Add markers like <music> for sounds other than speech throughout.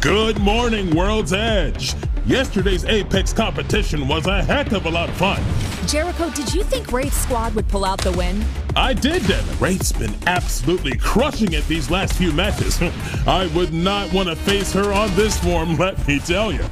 Good morning, World's Edge. Yesterday's Apex competition was a heck of a lot of fun. Jericho, did you think Wraith's squad would pull out the win? I did, Devin. Wraith's been absolutely crushing it these last few matches. <laughs> I would not want to face her on this form, <laughs> let me tell you.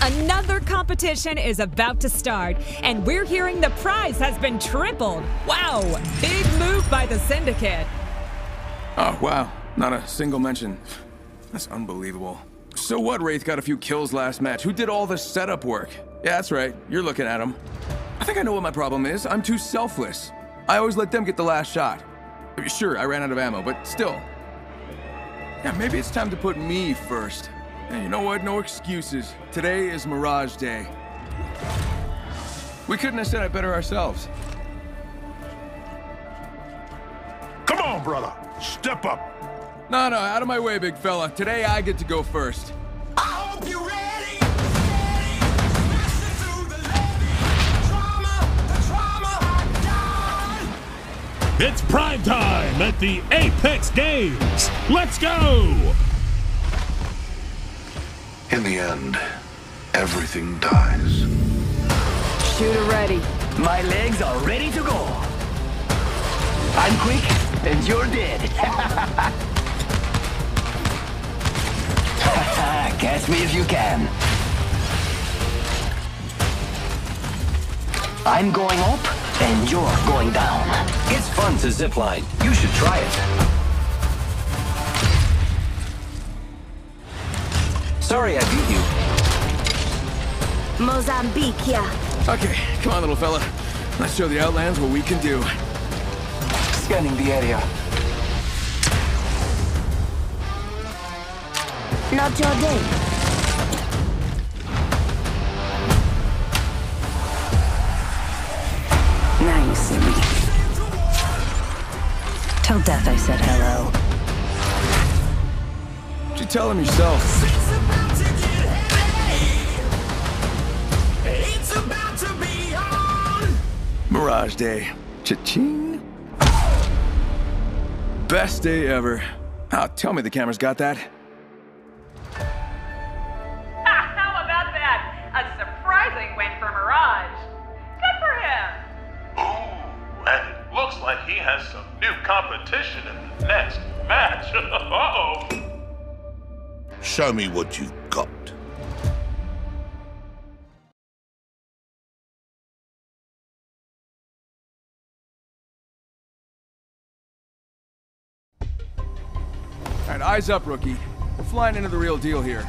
Another competition is about to start, and we're hearing the prize has been tripled. Wow, big move by the Syndicate. Oh, wow. Not a single mention. That's unbelievable. So what, Wraith got a few kills last match? Who did all the setup work? Yeah, that's right. You're looking at him. I think I know what my problem is. I'm too selfless. I always let them get the last shot. Sure, I ran out of ammo, but still. Yeah, maybe it's time to put me first. You know what? No excuses. Today is Mirage Day. We couldn't have said it better ourselves. Come on, brother. Step up. No, no, out of my way, big fella. Today I get to go first. I hope you're ready. It's prime time at the Apex Games. Let's go! In the end, everything dies. Shooter ready. My legs are ready to go. I'm quick, and you're dead. <laughs> Catch me if you can. I'm going up, and you're going down. It's fun to zipline. You should try it. Sorry I beat you. Mozambique, yeah. Okay, come on, little fella. Let's show the Outlands what we can do. Scanning the area. Not your day. Now you see me. Tell Death I said hello. Did you tell him yourself? Mirage Day. Cha-ching. Best day ever. Oh, tell me the camera's got that. Competition in the next match. <laughs> Uh-oh. Show me what you've got. All right, eyes up, rookie. We're flying into the real deal here.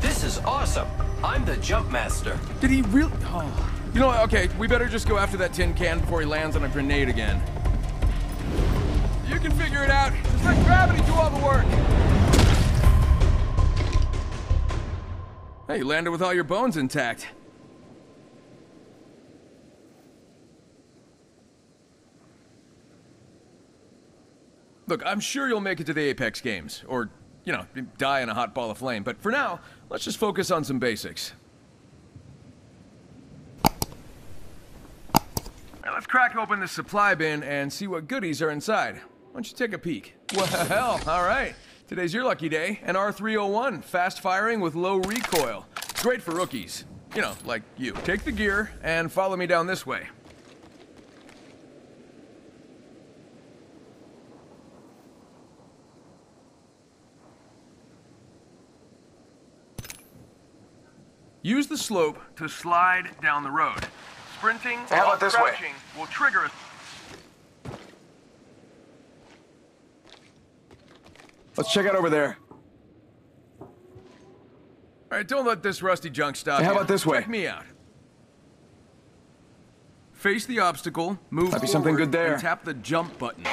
This is awesome. I'm the jump master. Did he really? Oh. You know what? Okay, we better just go after that tin can before he lands on a grenade again. You can figure it out. Just let gravity do all the work. Hey, you landed with all your bones intact. Look, I'm sure you'll make it to the Apex Games, or, you know, die in a hot ball of flame. But for now, let's just focus on some basics. Now let's crack open the supply bin and see what goodies are inside. Why don't you take a peek? Well, <laughs> all right. Today's your lucky day. An R301, fast firing with low recoil. Great for rookies. You know, like you. Take the gear and follow me down this way. Use the slope to slide down the road. Sprinting How about this way? will trigger a... Let's check out over there. All right, don't let this rusty junk stop Hey, how you. about this way? Check me out. Face the obstacle, move Might be something good there. and tap the jump button.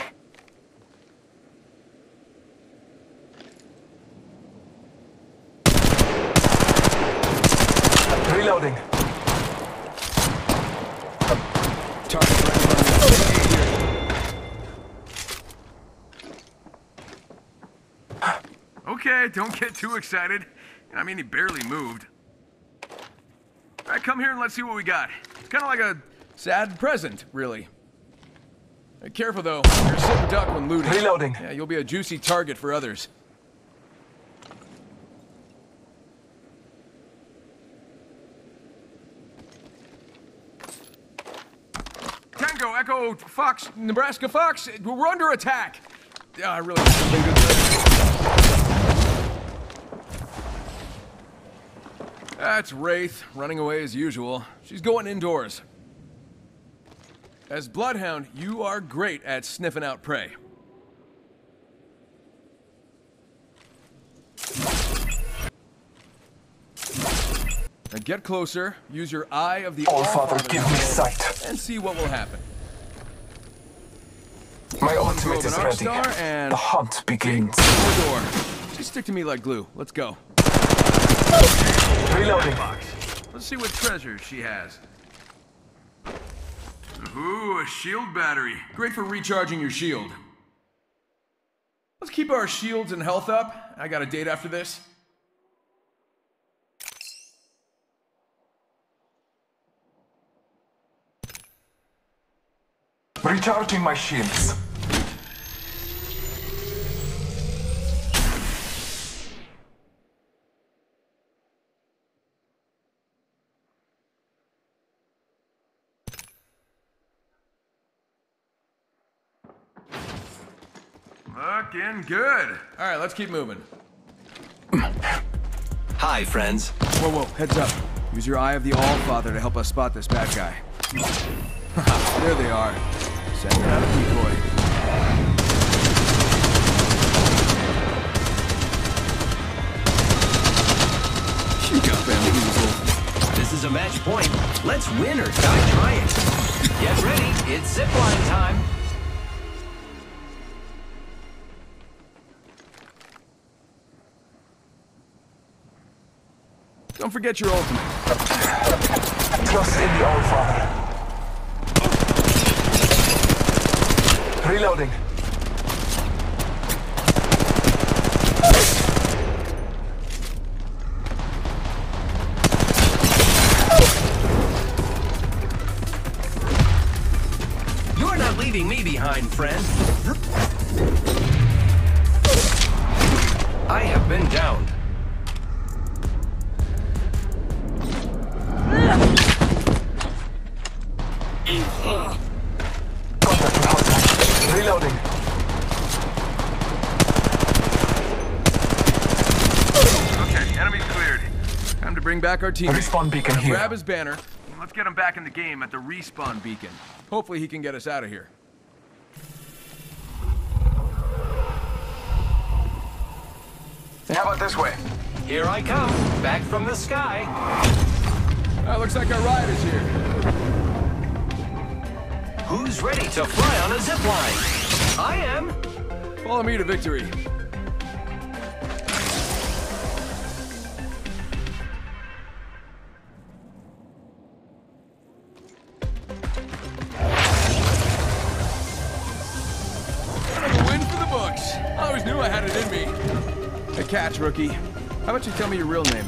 Reloading. Don't get too excited. I mean, he barely moved. All right, come here and let's see what we got. It's kind of like a sad present, really. Hey, careful, though. You're a sitting duck when looting. Reloading. Yeah, you'll be a juicy target for others. Tango, Echo, Fox, Nebraska Fox, we're under attack. Yeah, I really... That's Wraith, running away as usual. She's going indoors. As Bloodhound, you are great at sniffing out prey. Now get closer, use your eye of the All Father, Allfather give me sight. and see what will happen. My ultimate is ready. and The hunt begins. door. Just stick to me like glue. Let's go. Reloading. Box. Let's see what treasures she has. Ooh, a shield battery. Great for recharging your shield. Let's keep our shields and health up. I got a date after this. Recharging my shields. Looking good. All right, let's keep moving. Hi, friends. Whoa, whoa, heads up. Use your eye of the Allfather to help us spot this bad guy. <laughs> there they are. Sending out a decoy. You got bamboozled. This is a match point. Let's win or die trying. Get ready. It's zipline time. Don't forget your ultimate. Trust in the All Father. Reloading. You're not leaving me behind, friend. Reloading. Okay, enemy's cleared. Time to bring back our team. Respawn beacon here. Grab his banner. Let's get him back in the game at the respawn beacon. Hopefully he can get us out of here. How about this way? Here I come, back from the sky. Uh, looks like our ride is here. Who's ready to fly on a zip line? I am. Follow me to victory. Another win for the books. I always knew I had it in me. Hey, catch, rookie. How about you tell me your real name?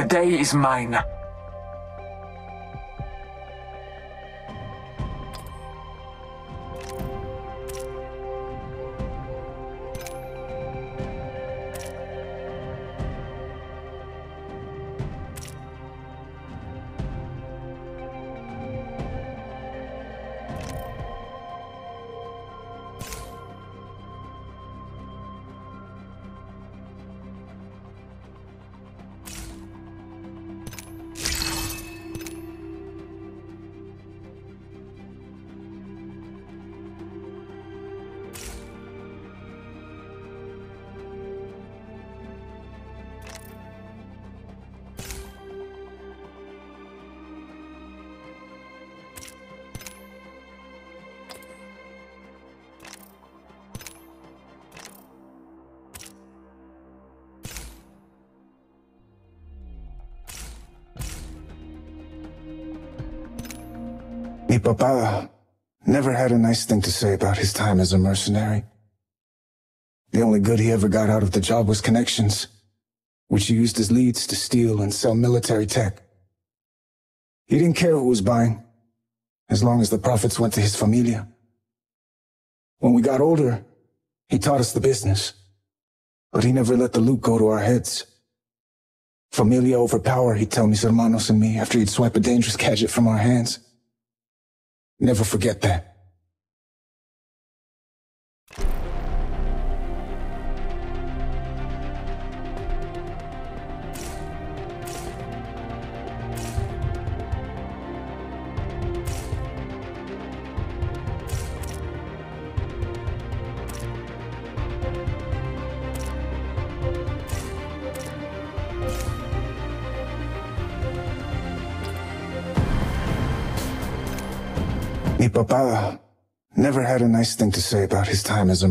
The day is mine. Mi papa never had a nice thing to say about his time as a mercenary. The only good he ever got out of the job was connections, which he used as leads to steal and sell military tech. He didn't care who was buying, as long as the profits went to his familia. When we got older, he taught us the business, but he never let the loot go to our heads. Familia over power, he'd tell mis hermanos and me after he'd swipe a dangerous gadget from our hands. Never forget that. Papa never had a nice thing to say about his time as a